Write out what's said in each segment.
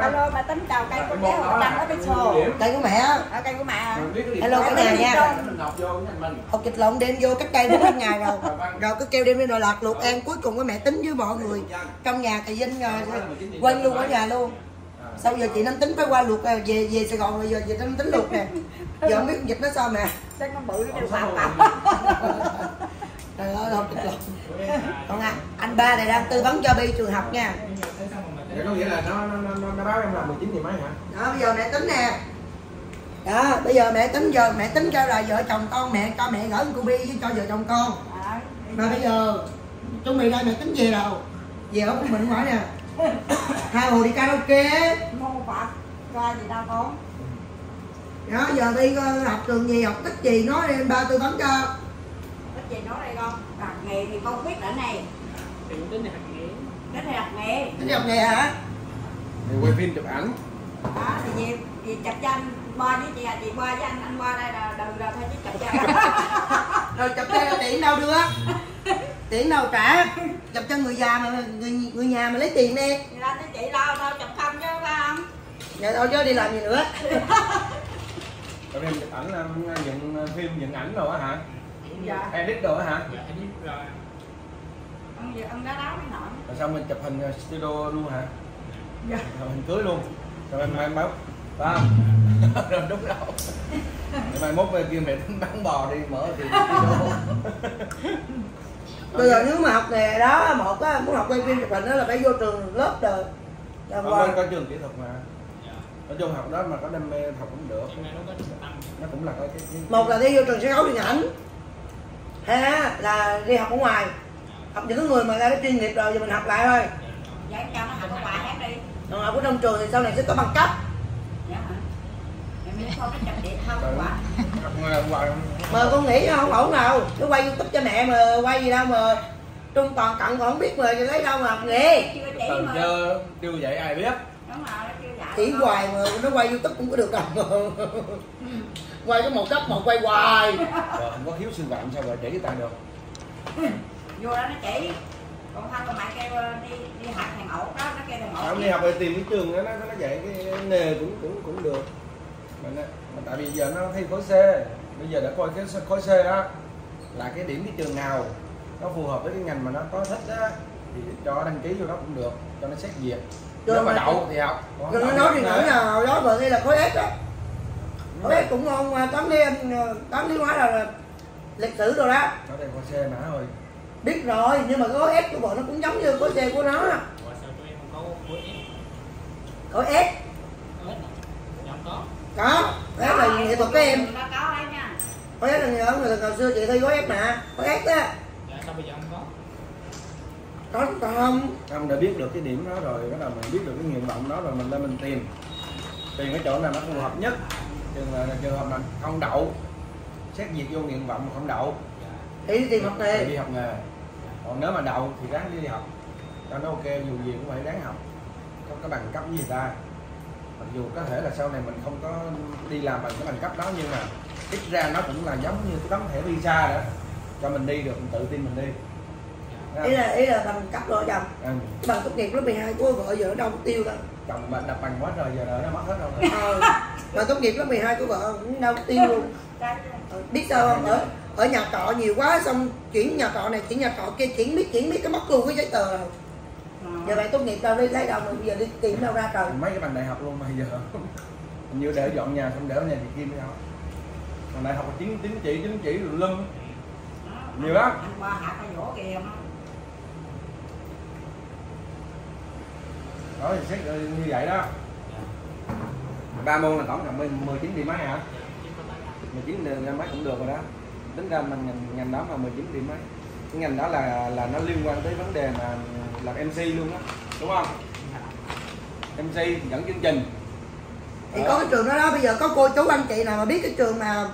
alo bà tính chào cây của môn cháu đó ở sồ. điểm. cây của mẹ á. Ở cây của mẹ. Cái Hello, đó cả nhà là nha. mình nộp vô cái anh mình hột vịt lộn đem vô cách đây bốn năm ngày rồi. Rồi cứ kêu đem đi rồi lạc luộc ăn cuối cùng cái mẹ tính với mọi người. Trong nhà thì vinh rồi quên luôn ở nhà luôn. Sau giờ chị năm tính phải qua luộc về về sài gòn rồi giờ chị năm tính luộc nè. Giờ không biết vịt nó sao mẹ Chắc con bự nó đều bạc bạc trời ơi hột vịt lộn còn à, anh ba này đang tư vấn cho bi trường học nha Vậy có nghĩa là nó nó nó, nó, báo em là 19 thì mấy hả? Đó bây giờ mẹ tính nè. Đó bây giờ mẹ tính giờ mẹ tính cho là vợ chồng con mẹ cho mẹ gửi cô bi với cho vợ chồng con. Mà bây giờ chuẩn bị ra mẹ tính về đâu? Về ở của mình hỏi nè? Hai hồ đi karaoke. Mô Phật Ra gì đâu con đó giờ đi ờ, học trường gì học thích gì nói đi anh ba tư vấn cho. Cái gì nói đây con? Học nghề thì con biết đã này. Tính nghề Cái này học nghề thích học nghề hả thì quay phim chụp ảnh đó thì gì gì chập cho anh ba với chị à chị ba với anh anh ba đây là đừng là thôi chứ chập cho rồi chụp cho tiền đâu đưa tiền đâu trả chụp cho người già mà người, người nhà mà lấy tiền đi thì ra tới chị lo thôi chập không chứ phải không dạ thôi chứ đi làm gì nữa quay phim chụp ảnh là dựng phim dựng ảnh rồi á hả dạ edit rồi á hả dạ biết rồi ông ông đá đá mới nổi. Rồi xong mình chụp hình studio luôn hả? Dạ. Rồi hình cưới luôn. Rồi em mai mốt? Phải không rồi đúng rồi. Rồi mai mốt về kia mẹ tính bán bò đi mở thì bây giờ nếu mà học nghề đó một á muốn học quay phim chụp hình đó là phải vô trường lớp làm Ở qua bên có trường kỹ thuật mà. Dạ nói chung học đó mà có đam mê học cũng được. Nó có trung tâm. Nó cũng là cái, cái, cái một là đi vô trường sân khấu điện ảnh. Hai là đi học ở ngoài học những cái người mà ra cái chuyên nghiệp rồi thì mình học lại thôi. Dạ cho nó học ở ngoài hát đi. Còn học ở trong trường thì sau này sẽ có bằng cấp. Dạ hả? Em điện không quả ngoài mà con nghĩ không ổn đâu. Nó quay youtube cho mẹ mà quay gì đâu mà trung toàn cận còn không biết mà lấy đâu mà học nghề. Chưa chỉ từ chưa chưa vậy ai biết? Đúng rồi nó chưa dạy chỉ hoài mà nó quay youtube cũng có được đâu. Quay cái một cấp một quay hoài. Không có hiếu sư phạm sao mà chỉ cái tay được vô đó nó chỉ. Còn không còn mẹ kêu ờ, đi đi học thằng ổ đó nó kêu thằng ổ không đi học thì tìm cái trường đó, nó nó dạy cái nghề cũng cũng cũng được. Mà, nó, mà tại vì giờ nó thi khối C bây giờ đã coi cái khối C đó là cái điểm cái trường nào nó phù hợp với cái ngành mà nó có thích á thì cho đăng ký vô đó cũng được cho nó xét duyệt. Rồi nếu mà đậu thì học. Rồi nó nói thì nữa. nào đó mà đây là khối S đó khối S cũng ngon mà toán lý anh toán lý hóa là, lịch sử rồi đó. Nó đây khối C mà thôi biết rồi nhưng mà cái khối S của bọn nó cũng giống như khối C của nó. Có dạ không có. Có đó là nghệ thuật của em. có S là nghệ thuật người hồi xưa chị thi khối S mà khối S á. Dạ sao bây giờ không có? Có không? Không đã biết được cái điểm đó rồi bắt đầu mình biết được cái nguyện vọng đó rồi mình lên mình tìm. Tìm cái chỗ nào nó phù hợp nhất. Trường là trường hợp mà không đậu xét duyệt vô nguyện vọng mà không đậu. Thì đi tìm học nghề. Đi học nghề còn nếu mà đậu thì ráng đi, học. Cho nó ok dù gì cũng phải ráng học. Có cái bằng cấp người ta? Mặc dù có thể là sau này mình không có đi làm bằng cái bằng cấp đó nhưng mà ít ra nó cũng là giống như cái tấm thẻ visa đó. Cho mình đi được mình tự tin mình đi. Ý là ý là bằng cấp rồi chồng. Ừ. bằng tốt nghiệp lớp 12 của vợ giờ ở đâu tiêu đâu. Chồng bạn đập bằng quá rồi giờ đợi nó mất hết rồi. Ờ. Mà tốt nghiệp lớp 12 của vợ cũng đâu có tiêu luôn. Ờ, biết sao không ở ở nhà trọ nhiều quá xong chuyển nhà trọ này chuyển nhà trọ kia chuyển biết chuyển biết cái mất luôn cái giấy tờ rồi giờ bạn tốt nghiệp đâu đi lấy đâu mà bây giờ đi tìm đâu ra trời. Mấy cái bằng đại học luôn mà giờ. Hình như để dọn nhà không để ở nhà chị Kim đi học. Còn đại học là chính chính trị chính trị rồi lâm Nhiều lắm. anh qua hạ cái vỗ kìa đó thì xét như vậy đó. Ba môn là tổng cộng 10 19 điểm mấy hả? 19 điểm mấy cũng được rồi đó tính ra mình ngành, ngành đó mà 19 điểm mấy cái ngành đó là là nó liên quan tới vấn đề mà làm MC luôn đó đúng không? MC dẫn chương trình. Thì có cái trường đó đó bây giờ có cô chú anh chị nào mà biết cái trường nào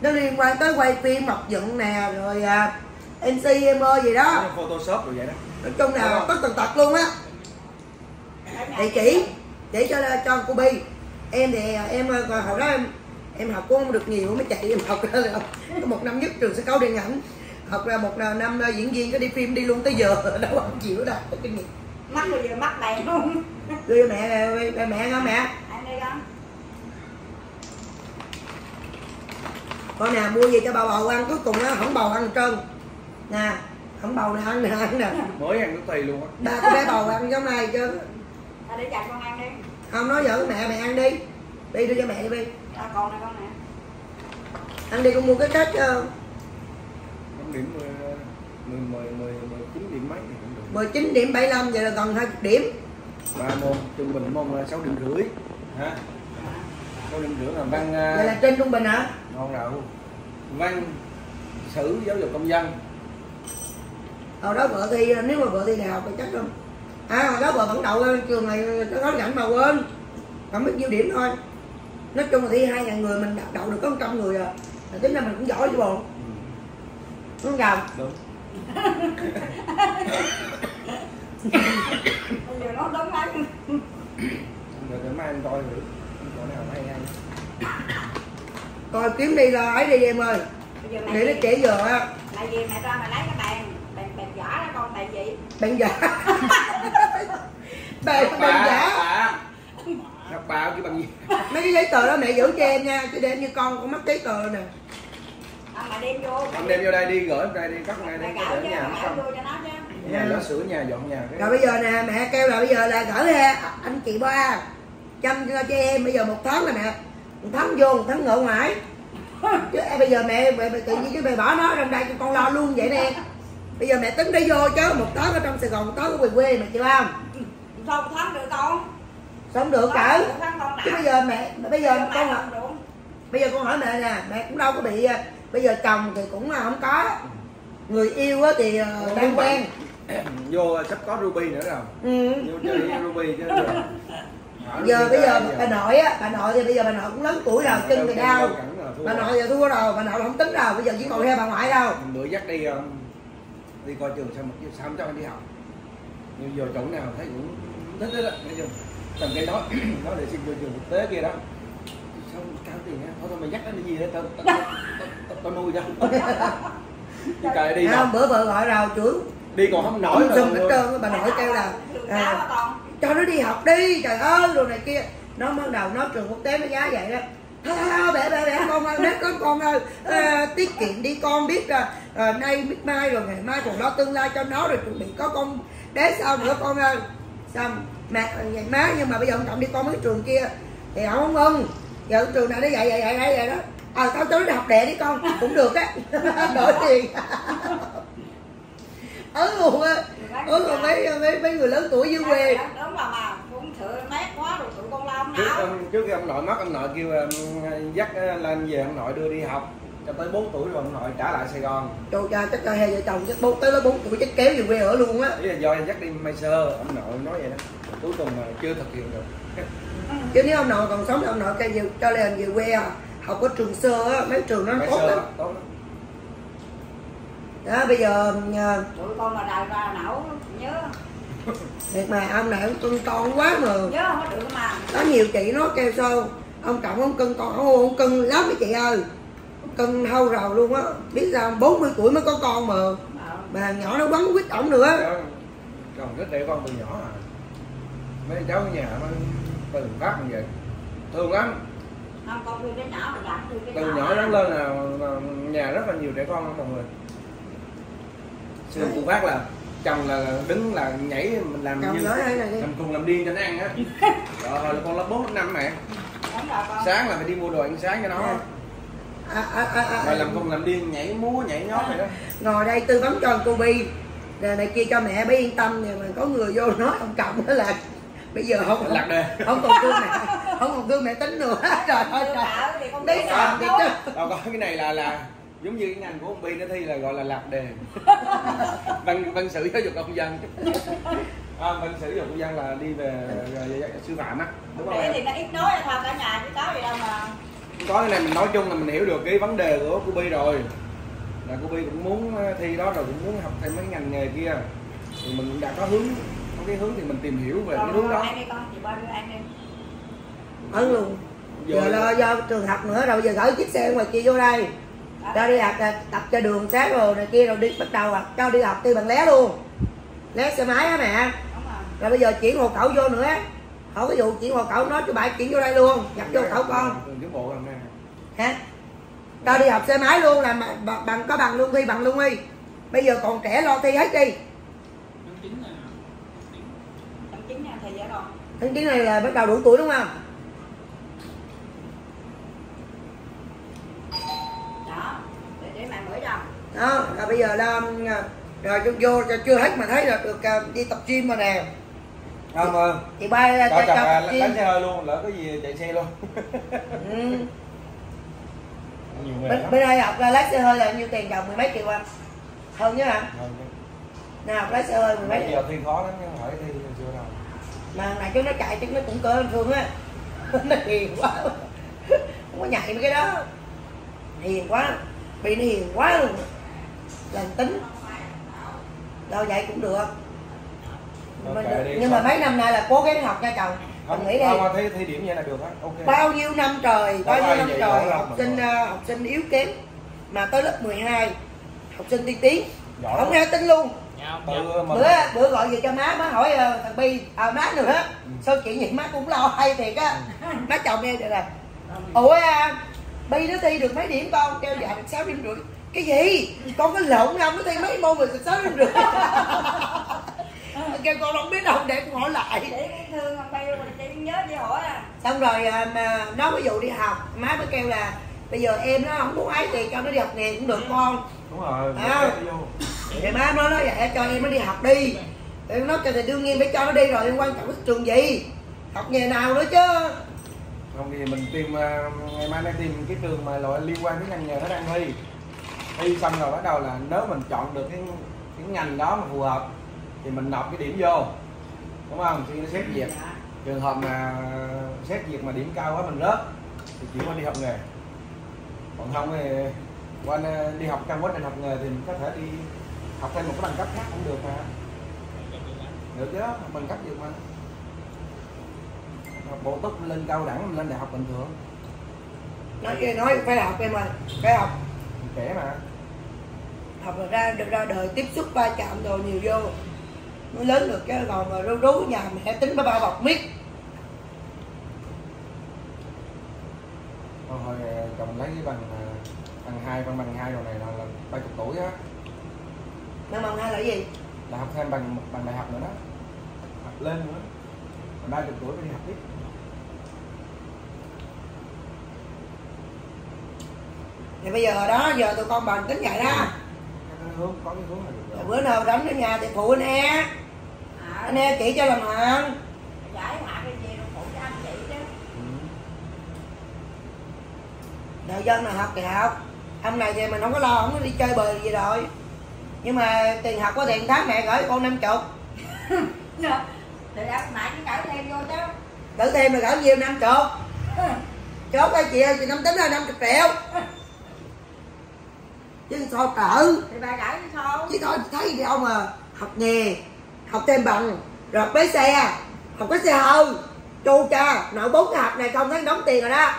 nó liên quan tới quay phim học dựng nè rồi à, MC MO gì đó. Photoshop rồi vậy đó. Nói chung là tất tần tật luôn á. Thì chỉ chỉ cho cho cô Bi. Em thì em ờ, hồi đó em em học cũng không được nhiều mới chạy em học ra là có một năm nhất trường sân khấu điện ảnh. Học ra một năm ờ, diễn viên có đi phim đi luôn tới giờ đâu không chịu đâu có kinh nghiệm. Mắt bây giờ mắt đầy luôn đưa cho mẹ mẹ mẹ không mẹ. Ăn đi con. Con nè mua gì cho bà bầu ăn cuối cùng nó không bầu ăn trơn. Nè không bầu nè ăn nè ăn nè. Mới ăn cái tùy luôn á. Ba cái bé bầu ăn giống này chứ? Ta để dành con ăn đi. Không nói giỡn mẹ mẹ ăn đi. Đi đưa cho mẹ đi đi ta con này con nè. Ăn đi con mua cái cách uh, Năm điểm mười mười mười mười mười chín điểm mấy thì cũng được. 19 điểm 75 vậy là gần 20 điểm. Ba môn trung bình môn là sáu điểm rưỡi. Hả? Sáu điểm rưỡi là văn vậy là à, trên trung bình hả? Ngon đâu văn sử giáo dục công dân. Hồi đó vợ thi nếu mà vợ thi đại học thì chắc không. À hồi đó vợ vẫn đậu lên trường này có rảnh mà quên. Không biết nhiêu điểm thôi nói chung là thi hai ngàn người mình đậu được có một trăm người à. Là tính ra mình cũng giỏi chứ bộ. Đúng không đúng. Bây giờ nó đúng lắm rồi để mai anh coi thử. Chỗ nào hay hay coi kiếm đi là ấy đi em ơi. Để nó trễ giờ á. Mẹ gì mẹ ra mẹ lấy cái bàn bàn bàn vỏ đó con bàn gì? Bạn giả. Bạn Gặp bạn bà. giả gặp bà chứ bằng gì? Mấy cái giấy tờ đó mẹ giữ cho em nha chứ để như con con mất giấy tờ nè. À, mà đem vô. Anh đem vô đây đi gửi đây đi cất ngay mẹ đi gạo để chứ nhà nó mẹ không chứ. Nhà nó sửa nhà dọn nhà cái. Rồi bây giờ nè mẹ kêu là bây giờ là gửi ha anh chị ba chăm cho cho em bây giờ một tháng rồi nè một tháng vô một tháng ngựa ngoài chứ em bây giờ mẹ, mẹ, mẹ tự nhiên cái mẹ bỏ nó trong đây cho con lo luôn vậy nè. Bây giờ mẹ tính để vô chứ một tháng ở trong sài gòn một tháng ở quê quê mẹ chịu không sao một tháng được con sống được cỡ chứ đã. bây giờ mẹ bây giờ con không được. Bây giờ con hỏi mẹ nè mẹ cũng đâu có bị à, bây giờ chồng thì cũng là không có. Người yêu á thì à, đang quen. vô sắp có ruby nữa rồi. Ừ. vô chơi ruby chứ. Rồi. Giờ bây giờ bà nội á bà nội thì bây giờ bà nội cũng lớn tuổi rồi chân thì đau. là bà nội giờ thua rồi bà nội không tính rồi bây giờ chỉ còn theo bà ngoại đâu. Bữa dắt đi um, đi coi trường sao mà sao không cho anh đi học. Nhưng giờ chỗ nào thấy cũng thích hết á nói chung tầm cái đó nó để xin trường quốc tế kia đó. Sao cao tiền á thôi thôi mày dắt nó đi gì đó tao tao tao- tao- nuôi cho. Chứ trời đi không đâu. bữa vợ gọi rồi chửi đi còn không nổi rồi hết trơn bà nội kêu là à, sao á con cho nó đi học đi trời ơi đồ này kia. Nó bắt đầu nói trường quốc tế nó giá vậy đó. Thôi, thôi, bẻ bẻ bẻ con ơi nếu con con ơi. À, tiết kiệm đi con biết à, à, nay biết mai rồi ngày mai còn lo tương lai cho nó rồi chuẩn bị có con đế sao nữa con ơi. Xong mẹ ngày má nhưng mà bây giờ ông trọng đi con mấy trường kia. Thì ông không mừng. Giờ trường nào nó dạy dạy dạy dạy vậy đó. À tao cho nó đi học đẻ đi con. Cũng được á. Đổi tiền. Ớn luôn á. Ớn luôn mấy mấy mấy người lớn tuổi dưới quê. Đúng là mà. Cũng thử mát quá rồi tụi con lo không trước nào um, trước khi ông nội mất ông nội kêu um, dắt uh, lên về ông nội đưa đi học. Cho tới 4 tuổi rồi ông nội trả lại Sài Gòn. Trời cha chắc là hai vợ chồng chắc bốn tới nó bốn tuổi chắc kéo về quê ở luôn á. Ý là do dắt đi May Sơ ông nội nói vậy đó cuối cùng mà chưa thực hiện được. Chứ nếu ông nội còn sống thì ông nội cho về cho lên về quê à. Học ở trường sơ á mấy trường nó May tốt lắm. đó bây giờ à, tụi con mà đào ra não nhớ. thiệt mà ông này ông cưng con quá mà. Nhớ không có được mà. Có nhiều chị nó kêu sao ông trọng ông cưng con ông, ông cưng lắm mấy chị ơi. Cưng hâu rầu luôn á. Biết sao 40 tuổi mới có con mà. Ờ. mà nhỏ nó quấn quýt ổng nữa. Còn rất để con từ nhỏ à mấy cháu ở nhà nó từ phát như vậy. Thương lắm. Không con đưa cái nhỏ từ nhỏ lớn lên là, nhà rất là nhiều trẻ con lắm mọi người. Xưa từ phát là chồng là đứng là nhảy mình làm chồng như nói đây này đi làm cùng làm điên cho nó ăn á. Rồi là con lớp bốn lớp năm mẹ. Sáng là phải đi mua đồ ăn sáng cho nó. À, à, à, à, rồi làm cùng làm điên nhảy múa nhảy nhót vậy đó. Ngồi đây tư vấn cho cô Bi. Này, này kia cho mẹ bé yên tâm nhưng mà có người vô nói ông trọng đó là bây giờ không lạc đề không còn thương mẹ không còn thương mẹ tính nữa. Trời ơi trời. đấy biết sao rồi vậy chứ? Đâu có cái này là là giống như cái ngành của ông Bi nó thi là gọi là lạc đề văn văn sử giáo dục công dân. À, văn sử giáo dục công dân là đi về, về, về, về sư phạm á. Đúng không để em? thì nó ít nói thôi cả nhà chứ có gì đâu mà. Có cái này mình nói chung là mình hiểu được cái vấn đề của cô Bi rồi. Là cô Bi cũng muốn thi đó rồi cũng muốn học thêm mấy ngành nghề kia thì mình cũng đã có hướng có cái hướng thì mình tìm hiểu về cái hướng con đó ăn đi con chị ba đưa ăn đi. Ở luôn giờ Rồi- lo do trường học nữa rồi giờ gửi chiếc xe ngoài kia vô đây. Cho đi học tập cho đường sáng rồi này kia rồi đi bắt đầu học cho đi học tư bằng lé luôn. Lé xe máy á mẹ. Rồi. Rồi bây giờ chuyển hộ khẩu vô nữa. Hỏi cái vụ chuyển hộ khẩu nói cho bà chuyển vô đây luôn nhập vô khẩu con. hả? Tao đi học xe máy luôn là mà- bằng, bằng có bằng luôn thi bằng luôn đi. Bây giờ còn trẻ lo thi hết đi Tháng chín là Tháng chín nha thầy giờ rồi tháng chín này là bắt đầu đủ tuổi đúng không? Đó để để mẹ mới đâu đó là bây giờ là rồi vô, vô cho chưa hết mà thấy là được à, đi tập gym rồi nè. Không chị bay ra chồng tập là đánh gym xe hơi luôn lỡ có gì chạy xe luôn. Ừ. bên, lắm. bên đây học ra lái xe hơi là nhiêu tiền chồng mười mấy triệu à? Hơn chứ hả? Hơn. nào học lái xe hơi mười mấy bây triệu. giờ thi khó lắm nhưng hỏi thi mà này chứ nó chạy chứ nó cũng hơn phương á. Nó hiền quá. Không có nhảy mấy cái đó. Hiền quá. Bị nó hiền quá luôn. Lành tính. Đâu vậy cũng được. Ok, Mình- đi, nhưng mà mấy năm nay là cố gắng học nha chồng. Không nghĩ đi. không thi thi điểm vậy là được á ok. Bao nhiêu năm trời bao nhiêu năm trời học mà sinh ờ, học sinh yếu kém mà tới lớp 12 học sinh tiên tiến. Không nghe tin luôn. mà- bữa bữa gọi về cho má má hỏi ờ, thằng bi à má nữa á. Sao chuyện gì má cũng lo hay thiệt á. Má chồng nghe vậy là ủa à, bi nó thi được mấy điểm con? Kêu dạ được sáu điểm rưỡi. Cái gì? Con có lộn không? Nó thi mấy môn rồi được sáu điểm rưỡi. Kêu con không biết đâu để con hỏi lại. Để cái thương không bay mà chị nhớ đi hỏi à. Xong rồi à, mà nói ví dụ đi học má mới kêu là bây giờ em nó không muốn ấy thì cho nó đi học nghề cũng được con. Đúng rồi À. thì má nói vậy cho em nó đi học đi. Em nói cho thì đương nhiên phải cho nó đi rồi em quan trọng cái trường gì? Học nghề nào nữa chứ? Không thì mình tìm ờ, ngày mai đang tìm cái trường mà loại liên quan đến ngành nghề nó đang thi thi xong rồi bắt đầu là nếu mình chọn được cái cái ngành đó mà phù hợp thì mình nộp cái điểm vô. Đúng không? Thì nó xét duyệt Dạ. trường hợp mà xét duyệt mà điểm cao quá mình rớt thì chuyển qua đi học nghề. Còn không thì qua đi học trong quá trình học nghề thì mình có thể đi học thêm một cái bằng cấp khác cũng được mà được chứ bằng cấp được mà? Học bổ túc lên cao đẳng lên đại học bình thường. Nói kia nói phải học em ơi phải học. Trẻ mà. Học ra được ra đời tiếp xúc va chạm rồi nhiều vô. Mới lớn được chứ còn mà rú rú nhà mẹ tính ba ba bọc miết. Thôi hồi chồng lấy cái bằng ờ, bằng hai bằng bằng hai rồi này là ba chục tuổi á năm bằng hai là cái gì? Là học thêm bằng bằng đại học nữa đó. Học lên nữa. Ba chục tuổi mới đi học tiếp. Thì bây giờ đó giờ tụi con bằng tính vậy đó. Cái hướng có cái hướng là được Rồi. Rồi bữa nào đánh ở nhà thì phụ anh e. À, anh e chỉ cho làm hàng giải hạ cái gì nó phụ cho anh chị chứ. Ừ. đời dân là học thì học. Hôm này thì mình không có lo không có đi chơi bời gì rồi nhưng mà tiền học có tiền tháng mẹ gửi con năm chục. Để đã mãi cái cỡ thêm vô chứ. Tự thêm là gửi nhiều năm chục. Chốt ơi chị ơi chị năm tính là năm chục triệu. Chứ sao trợ thì bà gửi cái sao chứ thôi thấy gì đâu mà học nghề học thêm bằng rồi lái xe. Học cái xe hơi chu cha nợ bốn cái học này không thấy đóng tiền rồi đó.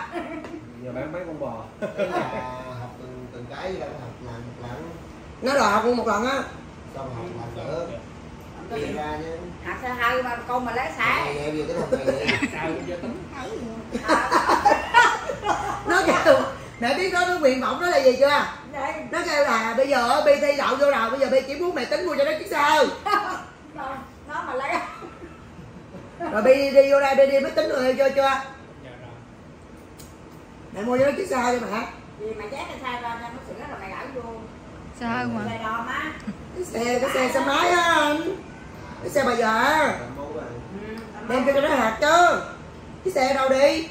Giờ bán mấy con bò? Là học từng từng cái chứ đâu có học làm một lần nó đòi học một lần á. Xong học làm nữa chia ra chứ xe hơi mà con mà lấy xả học Sao nó kêu mẹ biết nó nó nguyện vọng nó là gì chưa? Đây. Nó kêu là bây giờ bi thi đậu vô nào bây giờ bi chỉ muốn mẹ tính mua cho nó chiếc xe hơi nó mà lấy. Rồi bi đi vô đây bi đi mới tính rồi chưa chưa? Dạ rồi. Mẹ mua cho nó chiếc xe hơi cho mẹ vì mà dán cái xe ra cho nó sửa rồi mày xe đo má cái xe cái xe xe máy á anh. Cái xe mẫu rồi ừ, đem cho nó hạt chứ. Cái xe đâu đi?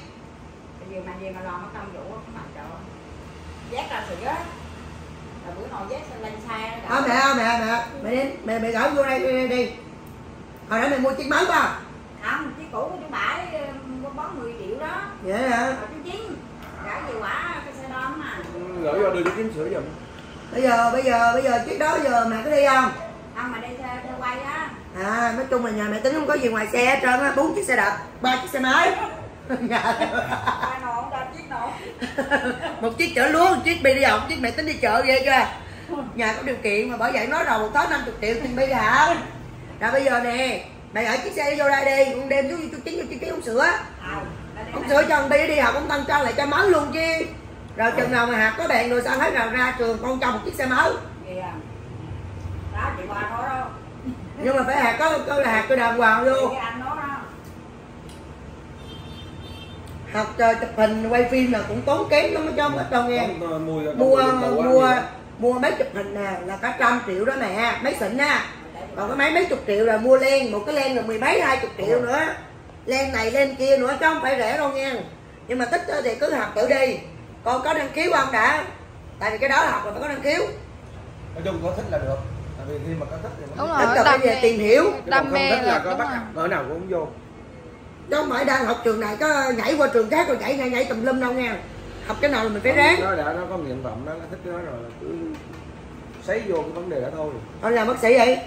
Bây giờ mà gì mà lò mất công vụ không mà trời. Dát ra sửa Rồi bữa nào dát xe lên xe à, mẹ ơi, mẹ mẹ. Mẹ đi mẹ mẹ gửi vô đây đi, hồi nãy mẹ mua chiếc mới ba Không, chiếc cũ của chú Bãi um, bón 10 triệu đó. Vậy hả? Rồi chú Chiến Gửi về quả cái xe đo mà gửi vô đưa cho kiếm sửa giùm bây giờ bây giờ bây giờ chiếc đó giờ mẹ có đi không? Không mà đi xe, xe quay á. À nói chung là nhà mẹ tính không có gì ngoài xe hết trơn á. Bốn chiếc xe đạp ba chiếc xe máy. Nhà- không ra chiếc nổ. Một chiếc chở lúa một chiếc bi đi học. Chiếc mẹ tính đi chợ ghê chưa? Nhà có điều kiện mà bởi vậy nói rồi một tháng năm chục triệu tiền bi hả rồi bây giờ nè mày ở chiếc xe vô đây đi. Con đem chú chú chính cho chiếc uống sữa. À, uống mày- sữa cho con đi đi học ông tăng cho lại cho mới luôn chứ rồi chừng nào mà hạt có đèn rồi sao hết rồi ra trường con cho một chiếc xe mới. Kìa. đó chị qua đó đó. Nhưng mà phải hạt có có hạt cho đàng hoàng đó. Học ờ, chụp hình quay phim là cũng tốn kém lắm cho hết đâu nghe. Có mua mua mua mua máy chụp hình nè là cả trăm triệu đó mẹ máy xịn á còn cái máy mấy chục triệu là mua len một cái len là mười mấy hai chục triệu nữa. Len này len kia nữa chứ không phải rẻ đâu nha nhưng mà thích thì cứ học tự đi con có đăng ký không đã. Tại vì cái đó học là phải có đăng ký. Nói chung có thích là được. Tại vì khi mà có thích thì đúng nó rồi Thích là đam phải về mê. tìm hiểu. Đam mê thích là là có đúng bắt ở nào cũng vô. Không phải đang học trường này có nhảy qua trường khác rồi nhảy nhảy nhảy tùm lum đâu nha. Học cái nào là mình phải ráng. Nó đã nó có nguyện vọng nó nó thích cái đó rồi là cứ sấy vô cái vấn đề đó thôi. Con làm bác sĩ vậy?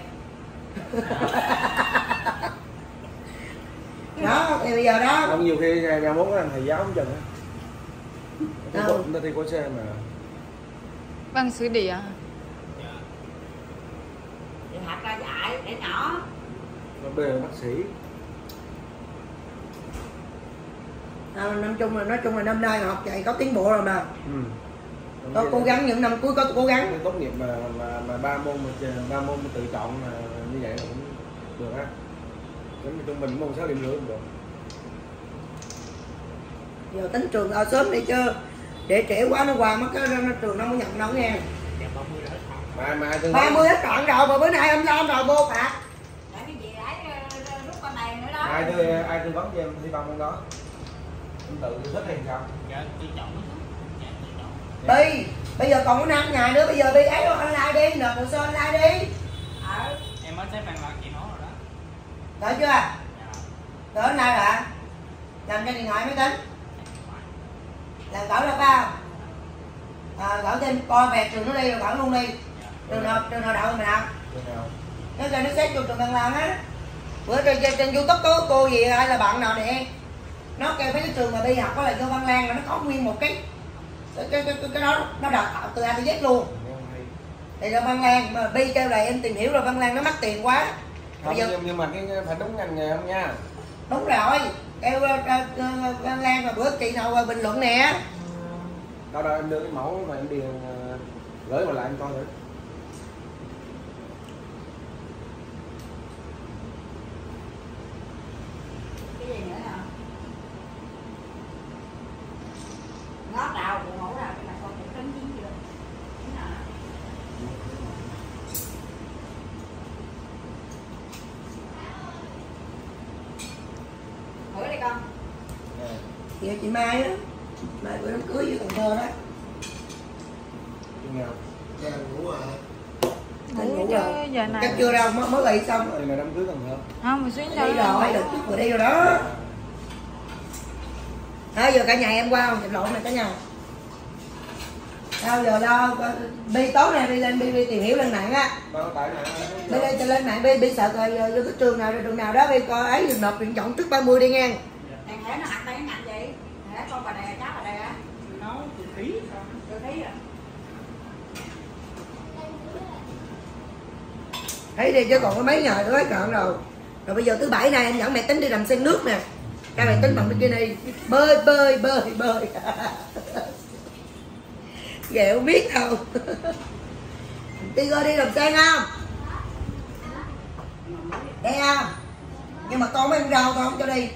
Đó thì bây giờ đó. Không nhiều khi ngày muốn làm thầy giáo không chừng Đâu? người ta thi có xe mà. Văn sử địa chị học ra dạy để nhỏ. Nó bê là bác sĩ. À, năm chung là nói chung là năm nay học chạy có tiến bộ rồi mà ừ. có cố gắng những năm cuối có cố gắng. Tốt nghiệp mà mà mà ba môn mà ba môn mà tự chọn mà như vậy cũng được á. Tính trung bình môn sáu điểm rưỡi cũng được giờ tính trường ở sớm đi chứ để trễ quá nó qua mất cái nó, trường nó mới nhận đâu nghe. Dạ 30 đã hết hạn. mà mà ai tư vấn- ba. mươi hết trọn rồi mà bữa nay anh lo rồi vô phạt. Ờ, ờ, ai tư ai tư vấn cho em thi ba môn đó? Em tự thích hay sao Dạ chọn đó. Dạ bi bây giờ còn có năm ngày nữa bây giờ bi ấy online đi nộp hồ sơ online đi. Ở Em mới thấy fan lạc chị nói rồi đó. đợi chưa? Dạ. rồi online là làm trên điện thoại máy tính làm gửi được không à, gửi thêm coi về trường nó đi rồi gửi luôn đi. Trường nào trường nào đậu mình học nó cho nó xét vô trường Văn Lang á. Bữa trên, trên, trên youtube có cô gì hay là bạn nào nè? Nó kêu mấy cái trường mà đi học có là vô Văn Lang là nó có nguyên một cái cái cái, cái, cái đó. Nó tạo từ A tới Z luôn. Thì là Văn Lang mà bi kêu là em tìm hiểu rồi Văn Lang nó mắc tiền quá. Không bây giờ nhưng, nhưng mà cái phải đúng ngành nghề không nha đúng rồi. Kêu lan ờ, ờ, ờ, ờ bữa chị nào bình luận nè. Đâu đâu em đưa cái mẫu mà em điền ờ, gửi mà lại em coi thử cái gì nữa nè ngót đầu phụ mẫu nào cái này con cũng cấm chiến chưa Cái nào? thử đi con Nè. giờ chị Mai á. Mai bữa đám cưới với Cần Thơ đó. Gia đình ngủ à Đang ngủ rồi. giờ này. Chắc chưa đâu mới, mới bị xong Thì ngày đám cưới Cần Thơ. Không một xíu đi rồi đợt trước vừa đi rồi đó. Thôi giờ cả nhà em qua không? Chụp lộn này cả nhà. Sao giờ lo Bi tối nay đi lên Bi, Bi tìm hiểu lên mạng á. Bi lên lên mạng Bi, Bi sợ rồi vô cái trường nào trường nào đó Bi coi ấy rồi nộp điện chọn trước 30 đi nghe. Thằng thế nó học tay cái thế con bà đè cháu bà đè á tự khí sao? được thấy rồi Thấy đi chứ còn có mấy ngày nữa hết trọn rồi. Rồi bây giờ thứ bảy nay em dẫn mẹ tính đi làm sen nước nè. Cho mẹ tính bằng bikini Bơi bơi bơi bơi. Ghẹ không biết đâu. Tiger đi làm sen không? Đi không? Nhưng mà con mới ăn rau con không cho đi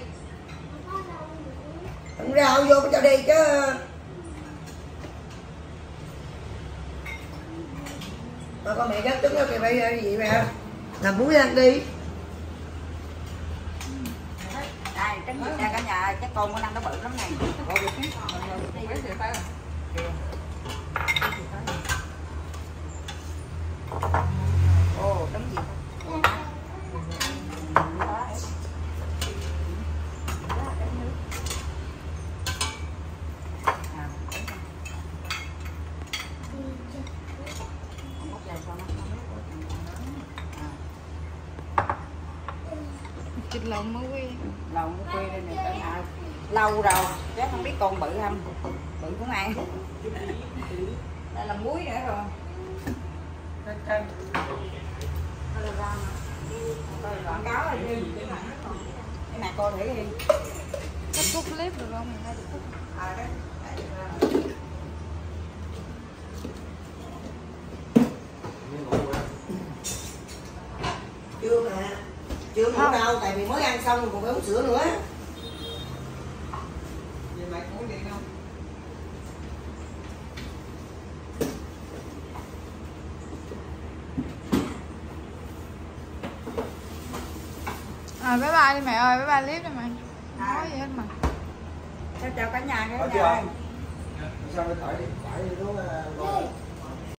Ăn rau vô mới cho đi chứ. Mà con mẹ dắt trứng kìa bây giờ gì mẹ Làm muối ăn đi. Đây trứng vịt ra cả nhà chắc con con ăn nó bự lắm này Rồi, được chứ. Đi với người ta. ồ trứng gì lồng mới quen lâu nó quê lên này cả nhà lâu rồi chắc không biết con bự không? Bự cũng ăn đây là muối nữa rồi. Đây là nè. Quảng cáo cái còn này. Cô thử đi. Phút clip được không? Hai phút. à đấy Đấy, rồi. chưa mà chưa ngủ Không. đâu tại vì mới ăn xong rồi còn phải uống sữa nữa Vậy đi không? À bye bye đi mẹ ơi, bye bye clip đi mẹ. Không nói gì hết mà. Chào chào cả nhà Có cả nhà Sao cái thổi đi? phải lúc đó